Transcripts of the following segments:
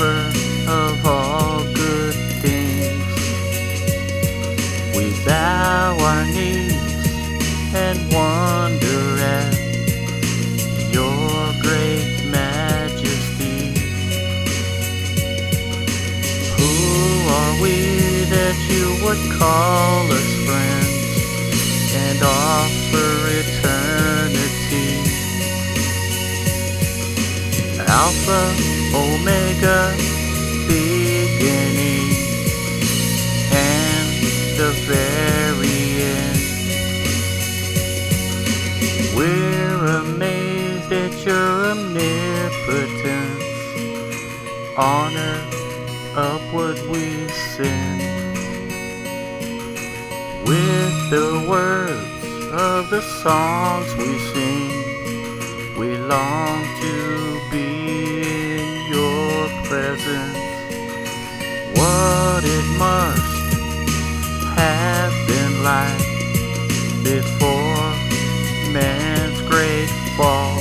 of all good things. We bow our knees and wonder at your great majesty. Who are we that you would call us friends and offer eternity? Alpha, Omega, beginning and the very end. We're amazed at your omnipotence. Honor upward we send. With the words of the songs we sing, we long to What it must have been like before man's great fall.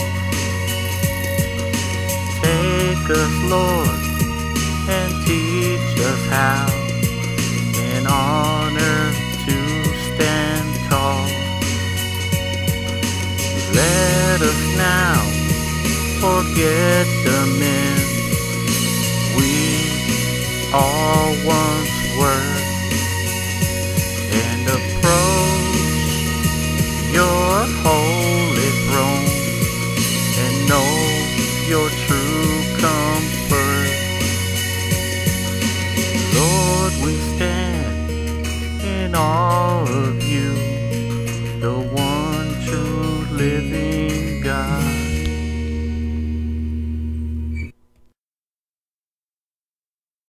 Take us, Lord, and teach us how in honor to stand tall. Let us now forget the men holy